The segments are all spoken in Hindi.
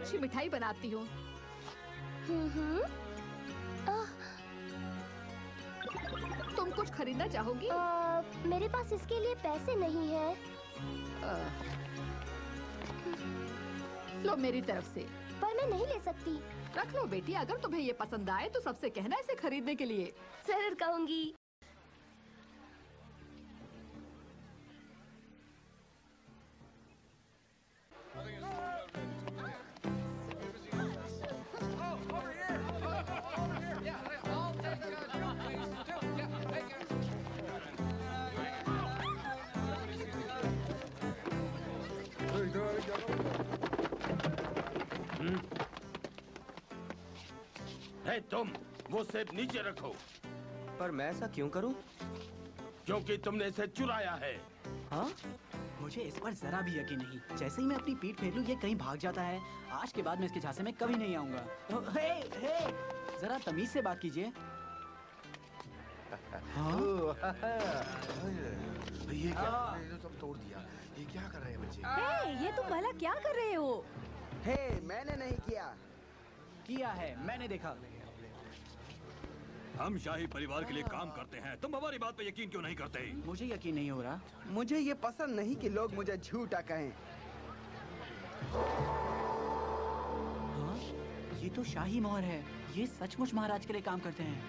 अच्छी मिठाई बनाती हूँ। तुम कुछ खरीदना चाहोगी? आ, मेरे पास इसके लिए पैसे नहीं है। अ, लो मेरी तरफ़ से। पर मैं नहीं ले सकती। रख लो बेटी अगर तुम्हें ये पसंद आए तो सबसे कहना इसे खरीदने के लिए। ज़रूर कहूँगी। है तुम वो सेब नीचे रखो। पर मैं ऐसा क्यों करूँ? क्योंकि तुमने इसे चुराया है। हाँ? मुझे इस पर जरा भी यकीन नहीं। जैसे ही मैं अपनी पीठ फेर लूँ ये कहीं भाग जाता है। आज के बाद मैं इसके झांसे में कभी नहीं आऊँगा। हे, हे, जरा तमीज से बात कीजिए। हाँ? ये क्या ये तो सब तोड़ दिया। ये क्या कर रहे हैं बच्चे? हे, ये तुम भला क्या कर रहे हो? हे मैंने नहीं किया। किया है मैंने देखा। हम शाही परिवार के लिए काम करते हैं। तुम हमारी बात पे यकीन क्यों नहीं करते? मुझे यकीन नहीं हो रहा। मुझे ये पसंद नहीं कि लोग मुझे झूठा कहें। हाँ? ये तो शाही मोहर है। ये सचमुच महाराज के लिए काम करते हैं।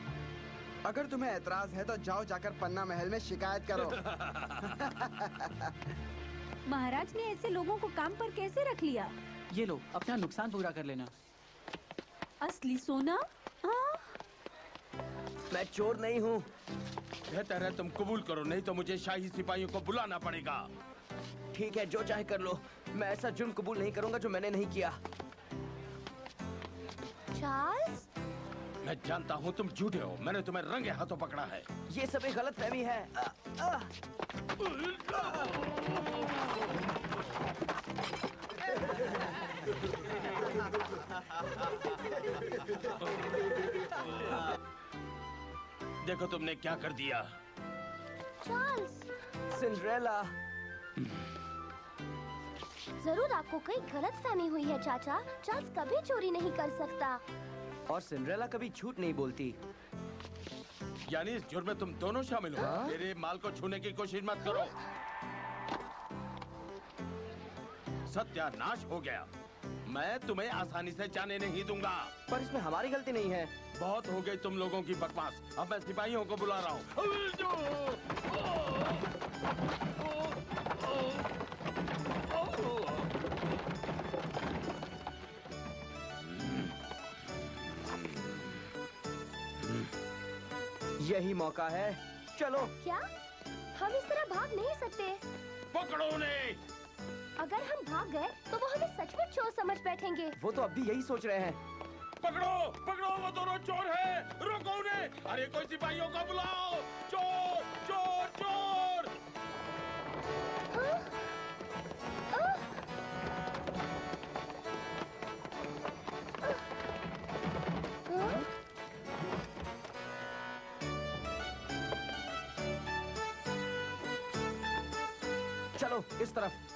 अगर तुम्हें ऐतराज है तो जाओ जाकर पन्ना महल में शिकायत करो। महाराज ने ऐसे लोगों को काम पर कैसे रख लिया? ये लो अपना नुकसान पूरा कर लेना। असली सोना? हाँ मैं चोर नहीं हूँ। बेहतर है तुम कबूल करो नहीं तो मुझे शाही सिपाहियों को बुलाना पड़ेगा। ठीक है जो चाहे कर लो। मैं ऐसा जुर्म कबूल नहीं करूँगा जो मैंने नहीं किया। चार्ल्स? मैं जानता हूँ तुम झूठे हो मैंने तुम्हें रंगे हाथों पकड़ा है। ये सब एक गलत फहमी है। आ, आ, देखो तुमने क्या कर दिया। चार्ल्स। सिंड्रेला। ज़रूर आपको कई गलत फहमी हुई है चाचा। चार्ल्स कभी चोरी नहीं कर सकता। और सिंड्रेला कभी झूठ नहीं बोलती। यानी इस जुर्म में तुम दोनों शामिल हो। हाँ? मेरे माल को छूने की कोशिश मत करो। सत्यानाश हो गया। मैं तुम्हें आसानी से जाने नहीं दूँगा। पर इसमें हमारी गलती नहीं है। बहुत हो गई तुम लोगों की बकवास अब मैं सिपाहियों को बुला रहा हूँ। यही मौका है। चलो। क्या? हम इस तरह भाग नहीं सकते। पकड़ो उन्हें। अगर हम भाग गए तो वो हमें सचमुच चोर समझ बैठेंगे। वो तो अब भी यही सोच रहे हैं। पकड़ो पकड़ो वो दोनों चोर है। रोको उन्हें। अरे कोई सिपाहियों को बुलाओ। चोर चोर चोर। चलो इस तरफ़।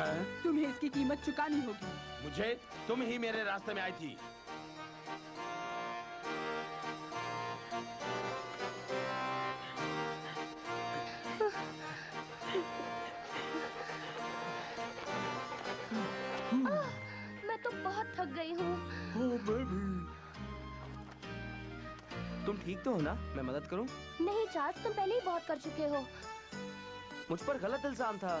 हैं? तुम्हें इसकी कीमत चुकानी होगी। मुझे? तुम ही मेरे रास्ते में आई थी। मैं तो बहुत थक गई हूँ। तुम ठीक तो हो ना? मैं मदद करूँ? नहीं चार्ल्स तुम पहले ही बहुत कर चुके हो। मुझ पर गलत इल्ज़ाम था।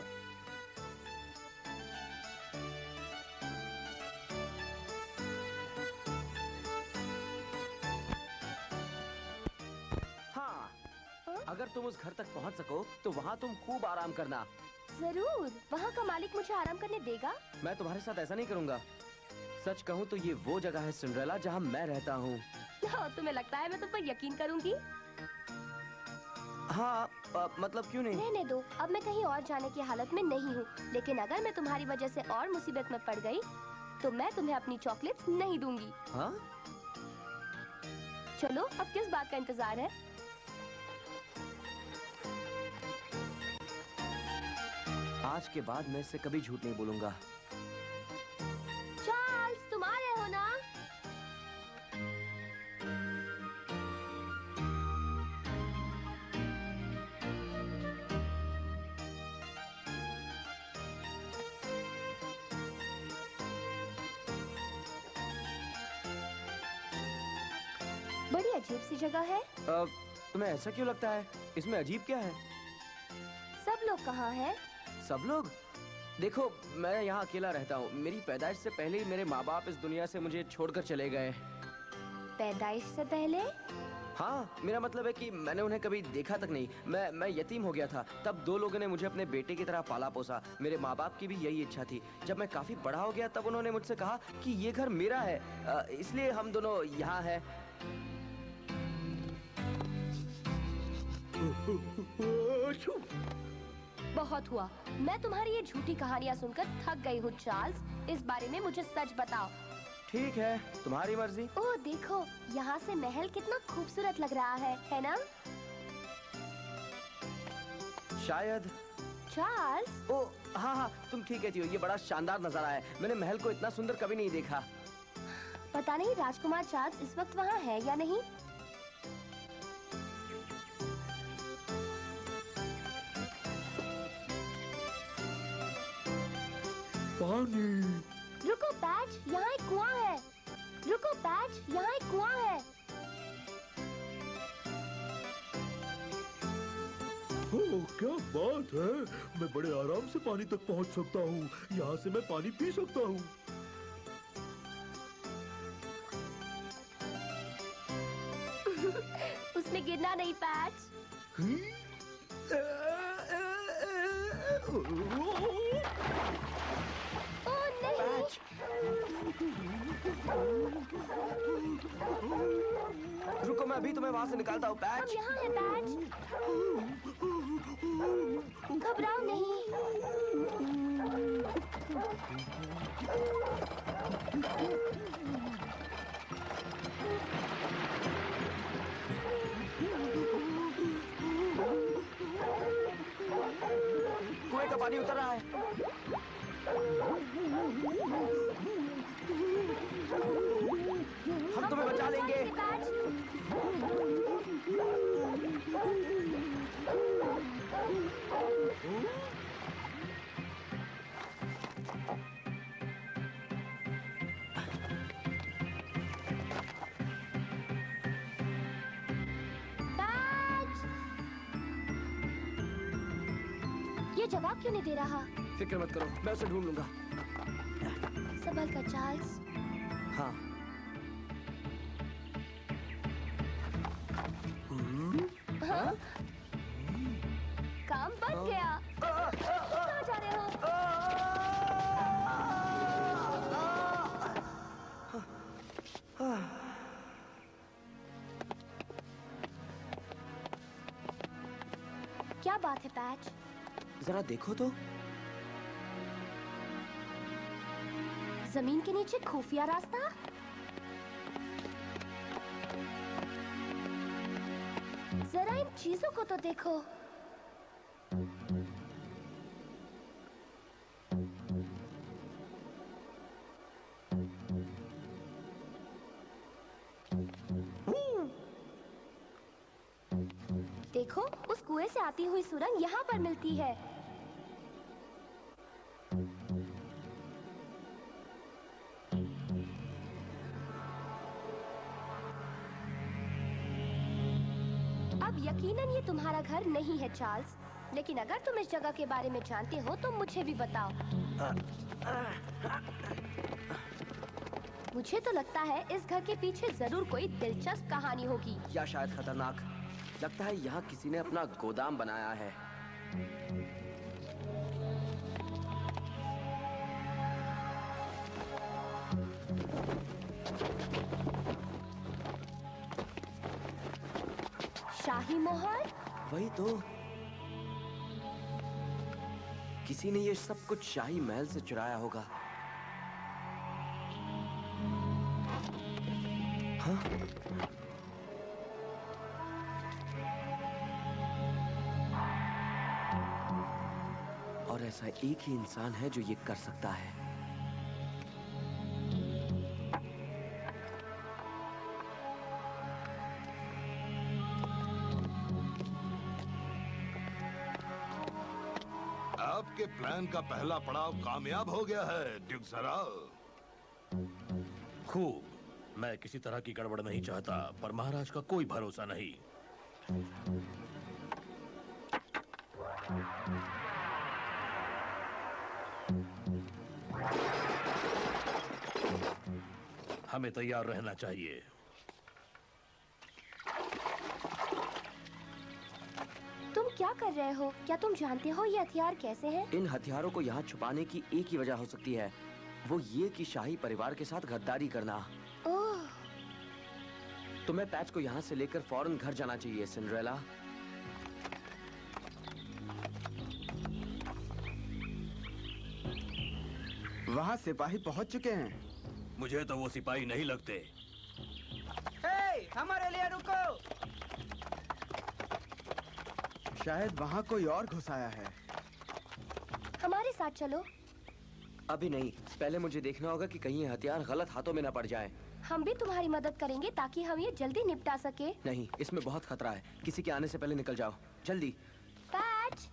उस घर तक पहुँच सको तो वहाँ तुम खूब आराम करना। ज़रूर। वहाँ का मालिक मुझे आराम करने देगा। मैं तुम्हारे साथ ऐसा नहीं करूँगा। सच कहूँ तो ये वो जगह है सिंड्रेला जहाँ मैं रहता हूँ। हाँ, तुम्हें लगता है मैं तुम पर यकीन करूँगी? हाँ अ, मतलब क्यों नहीं? रहने दो। अब मैं कहीं और जाने की हालत में नहीं हूँ। लेकिन अगर मैं तुम्हारी वजह से और मुसीबत में पड़ गई तो मैं तुम्हें अपनी चॉकलेट्स नहीं दूँगी। हाँ? चलो अब किस बात का इंतज़ार है? आज के बाद मैं इससे कभी झूठ नहीं बोलूँगा। चार्ल्स तुम आ रहे हो ना? बड़ी अजीब सी जगह है। अ, तुम्हें ऐसा क्यों लगता है? इसमें अजीब क्या है? सब लोग कहाँ हैं? सब लोग? देखो मैं यहाँ अकेला रहता हूँ। मेरी पैदाइश से पहले ही मेरे माँ बाप इस दुनिया से मुझे छोड़कर चले गए। पैदाइश से पहले? हाँ मेरा मतलब है कि मैंने उन्हें कभी देखा तक नहीं। मैं मैं यतीम हो गया था। तब दो लोगों ने मुझे अपने बेटे की तरह पाला पोसा। मेरे माँ बाप की भी यही इच्छा थी। जब मैं काफ़ी बड़ा हो गया तब उन्होंने मुझसे कहा कि ये घर मेरा है। इसलिए हम दोनों यहाँ हैं। बहुत हुआ। मैं तुम्हारी ये झूठी कहानियाँ सुनकर थक गई हूँ चार्ल्स। इस बारे में मुझे सच बताओ। ठीक है तुम्हारी मर्ज़ी। ओह देखो यहाँ से महल कितना खूबसूरत लग रहा है है ना? शायद। चार्ल्स? ओ हाँ हाँ तुम ठीक कहती हो ये बड़ा शानदार नज़ारा है। मैंने महल को इतना सुंदर कभी नहीं देखा। पता नहीं राजकुमार चार्ल्स इस वक्त वहाँ है या नहीं। पानी रुको पैच यहाँ एक कुआँ है। रुको पैच यहाँ एक कुआँ है। ओ क्या बात है। मैं बड़े आराम से पानी तक पहुँच सकता हूँ। यहाँ से मैं पानी पी सकता हूँ। उसमें गिरना नहीं पैच। रुको मैं अभी तुम्हें वहाँ से निकालता हूँ पैच यहाँ हैं पैच घबराओ नहीं। कुएँ का पानी उतर रहा है। जवाब क्यों नहीं दे रहा? फ़िक्र मत करो मैं उसे ढूंढ लूँगा। संभल कर चार्ल्स। हाँ। हाँ? काम बन गया। कहाँ जा रहे हो। क्या बात है पैच? जरा देखो तो। ज़मीन के नीचे खुफिया रास्ता? जरा इन चीज़ों को तो देखो। कुएँ हुई सुरंग यहाँ पर मिलती है। अब यकीनन ये तुम्हारा घर नहीं है, चार्ल्स। लेकिन अगर तुम इस जगह के बारे में जानते हो तो मुझे भी बताओ। मुझे तो लगता है इस घर के पीछे ज़रूर कोई दिलचस्प कहानी होगी। या शायद खतरनाक। लगता है यहाँ किसी ने अपना गोदाम बनाया है। शाही मोहर? वही तो। किसी ने ये सब कुछ शाही महल से चुराया होगा। हाँ? ऐसा एक ही इंसान है जो ये कर सकता है। आपके प्लान का पहला पड़ाव कामयाब हो गया है ड्यूक जरा खूब। मैं किसी तरह की गड़बड़ नहीं चाहता पर महाराज का कोई भरोसा नहीं। हमें तैयार रहना चाहिए। तुम क्या कर रहे हो? क्या तुम जानते हो ये हथियार कैसे हैं? इन हथियारों को यहाँ छुपाने की एक ही वजह हो सकती है। वो ये कि शाही परिवार के साथ गद्दारी करना। ओह। तुम्हें पैच को यहाँ से लेकर फ़ौरन घर जाना चाहिए सिंड्रेला। वहाँ सिपाही पहुँच चुके हैं। मुझे तो वो सिपाही नहीं लगते। हमारे लिए रुको। शायद वहाँ कोई और घुस आया है। हमारे साथ चलो। अभी नहीं पहले मुझे देखना होगा कि कहीं हथियार गलत हाथों में न पड़ जाए। हम भी तुम्हारी मदद करेंगे ताकि हम ये जल्दी निपटा सके। नहीं इसमें बहुत खतरा है। किसी के आने से पहले निकल जाओ। जल्दी। पैच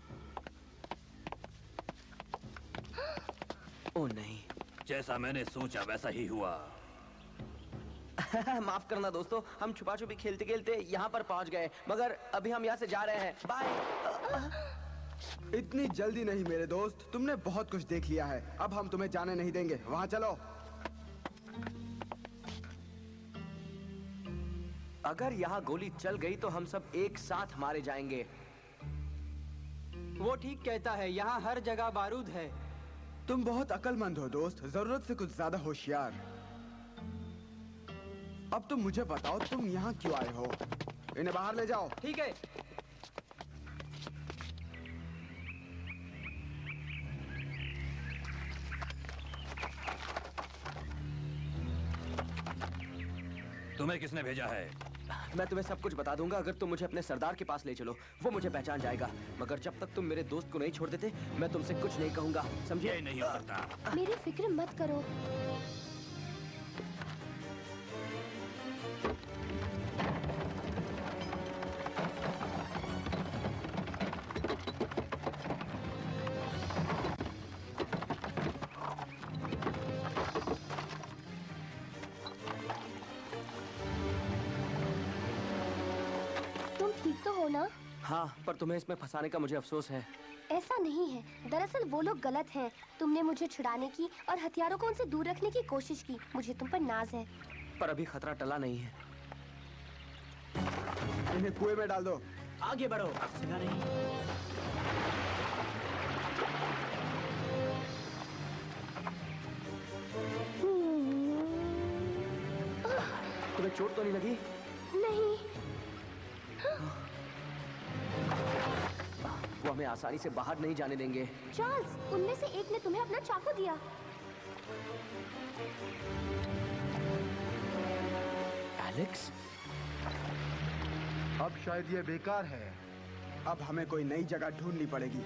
ओ नहीं। जैसा मैंने सोचा वैसा ही हुआ। माफ़ करना दोस्तों हम छुपा छुपी खेलते खेलते यहाँ पर पहुँच गए मगर अभी हम यहाँ से जा रहे हैं। बाय इतनी जल्दी नहीं मेरे दोस्त तुमने बहुत कुछ देख लिया है। अब हम तुम्हें जाने नहीं देंगे वहाँ चलो। अगर यहाँ गोली चल गई तो हम सब एक साथ मारे जाएँगे। वो ठीक कहता है यहाँ हर जगह बारूद है। तुम बहुत अकलमंद हो दोस्त। ज़रूरत से कुछ ज़्यादा होशियार। अब तुम मुझे बताओ तुम यहाँ क्यों आए हो? इन्हें बाहर ले जाओ। ठीक है। तुम्हें किसने भेजा है? मैं तुम्हें सब कुछ बता दूँगा अगर तुम मुझे अपने सरदार के पास ले चलो वो मुझे पहचान जाएगा। मगर जब तक तुम मेरे दोस्त को नहीं छोड़ देते मैं तुमसे कुछ नहीं कहूँगा समझे? नहीं होता। मेरी फ़िक्र मत करो। हाँ पर तुम्हें इसमें फंसाने का मुझे अफसोस है। ऐसा नहीं है। दरअसल वो लोग गलत हैं। तुमने मुझे छुड़ाने की और हथियारों को उनसे दूर रखने की कोशिश की। मुझे तुम पर नाज है। पर अभी खतरा टला नहीं है। इन्हें कुएँ में डाल दो। आगे बढ़ो। सुना नहीं। तुम्हें चोट तो नहीं लगी? हमें आसानी से बाहर नहीं जाने देंगे। चार्ल्स उनमें से एक ने तुम्हें अपना चाकू दिया। एलेक्स? अब शायद ये बेकार है। अब हमें कोई नई जगह ढूंढनी पड़ेगी।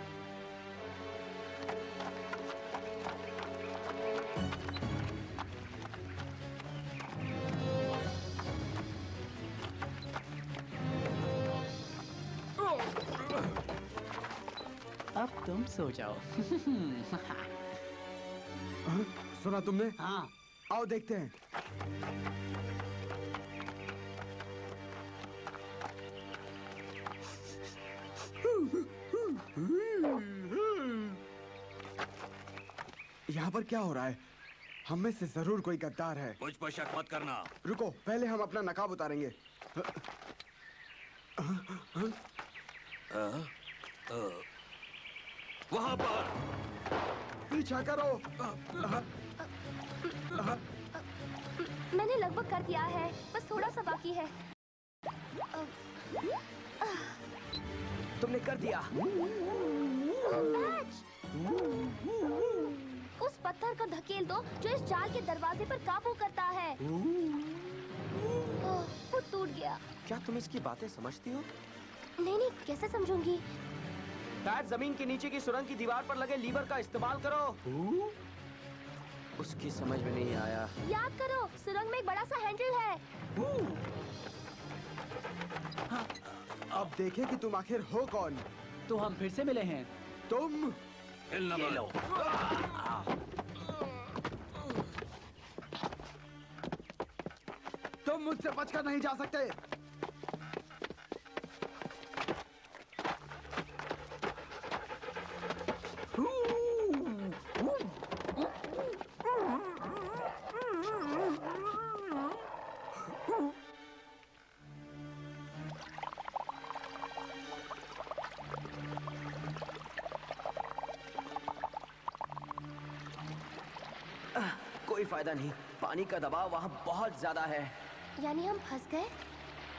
अब तुम सो जाओ। हाँ? सुना तुमने? हाँ। आओ देखते हैं। यहाँ पर क्या हो रहा है? हम में से ज़रूर कोई गद्दार है। मुझ पर शक मत करना। रुको पहले हम अपना नकाब उतारेंगे। वहाँ पर। पीछा करो। मैंने लगभग कर दिया है बस थोड़ा सा बाकी है। तुमने कर दिया। उस पत्थर को धकेल दो जो इस जाल के दरवाजे पर काबू करता है। वो टूट गया। क्या तुम इसकी बातें समझती हो? नहीं नहीं कैसे समझूँगी? पैर ज़मीन के नीचे की सुरंग की दीवार पर लगे लीवर का इस्तेमाल करो। उसकी समझ में नहीं आया। याद करो सुरंग में एक बड़ा सा हैंडल है। अब देखें कि तुम आखिर हो कौन। तो हम फिर से मिले हैं। तुम हिलना मत। तुम मुझसे बचकर नहीं जा सकते। फ़ायदा नहीं। पानी का दबाव वहाँ बहुत ज़्यादा है। यानी हम फंस गए?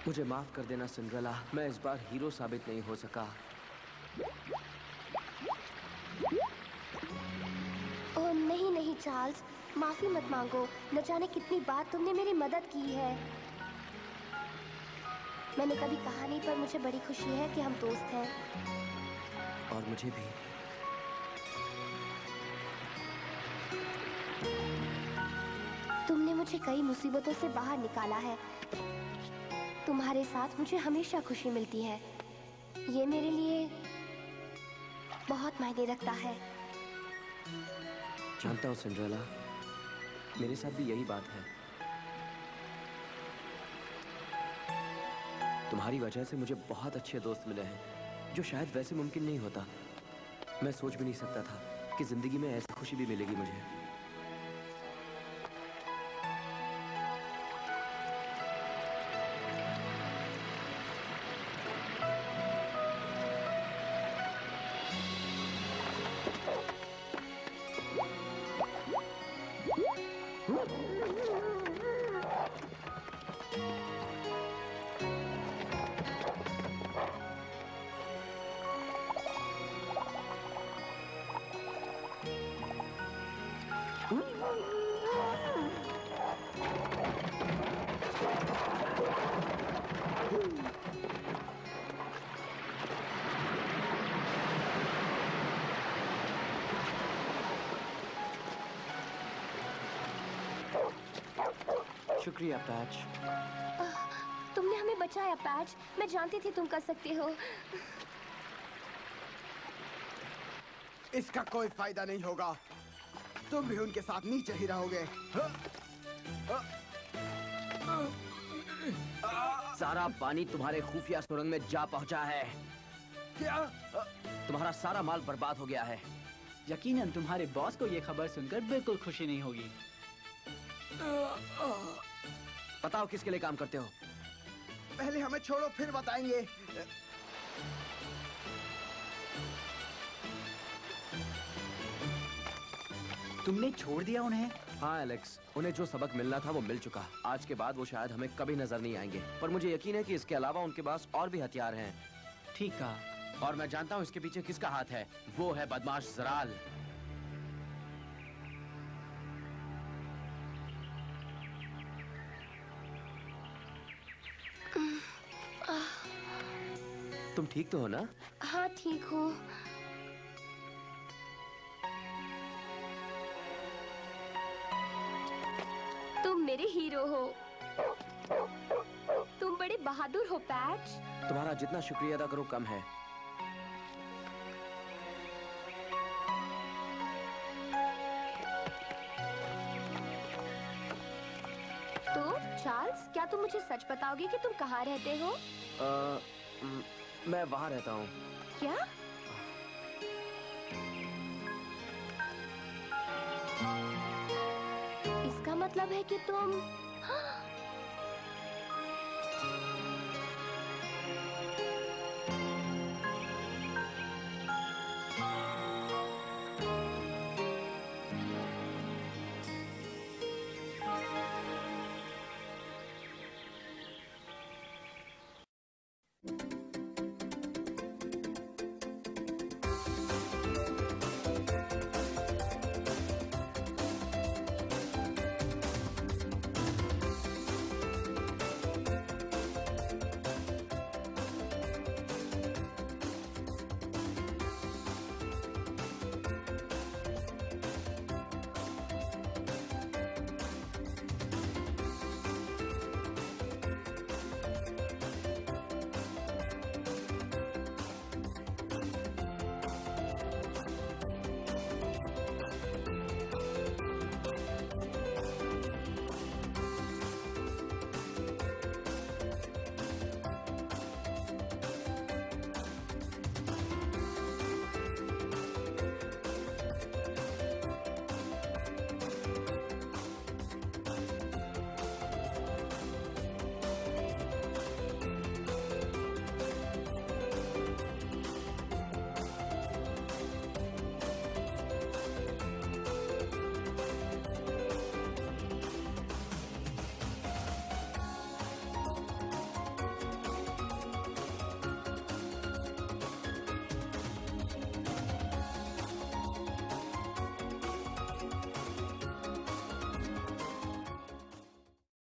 मुझे माफ़ कर देना सिंड्रेला। मैं इस बार हीरो साबित नहीं हो सका। ओह नहीं नहीं चार्ल्स। माफ़ी मत मांगो। न जाने कितनी बार तुमने मेरी मदद की है। मैंने कभी कहा नहीं पर मुझे बड़ी खुशी है कि हम दोस्त हैं। और मुझे भी। मुझे कई मुसीबतों से बाहर निकाला है। तुम्हारे साथ मुझे हमेशा खुशी मिलती है। ये मेरे लिए बहुत मायने रखता है। जानता हूँ सिंड्रेला मेरे साथ भी यही बात है। तुम्हारी वजह से मुझे बहुत अच्छे दोस्त मिले हैं, जो शायद वैसे मुमकिन नहीं होता। मैं सोच भी नहीं सकता था कि ज़िंदगी में ऐसी खुशी भी मिलेगी मुझे। शुक्रिया पैच। तुमने हमें बचाया पैच। मैं जानती थी तुम कर सकते हो। इसका कोई फ़ायदा नहीं होगा। तुम भी उनके साथ नीचे ही रहोगे। सारा पानी तुम्हारे खुफिया सुरंग में जा पहुँचा है। क्या? तुम्हारा सारा माल बर्बाद हो गया है। यकीनन तुम्हारे बॉस को यह खबर सुनकर बिल्कुल खुशी नहीं होगी। बताओ किसके लिए काम करते हो? पहले हमें छोड़ो फिर बताएँगे। तुमने छोड़ दिया उन्हें? हाँ एलेक्स। उन्हें जो सबक मिलना था वो मिल चुका। आज के बाद वो शायद हमें कभी नज़र नहीं आएँगे। पर मुझे यकीन है कि इसके अलावा उनके पास और भी हथियार हैं। ठीक कहा। और मैं जानता हूँ इसके पीछे किसका हाथ है। वो है बदमाश जराल। तुम ठीक तो हो ना? हाँ ठीक हूँ। तुम मेरे हीरो हो। तुम बड़े बहादुर हो पैच तुम्हारा जितना शुक्रिया अदा करो कम है। तो चार्ल्स क्या तुम मुझे सच बताओगे कि तुम कहाँ रहते हो? अ, म, मैं वहाँ रहता हूँ। क्या? इसका मतलब है कि तुम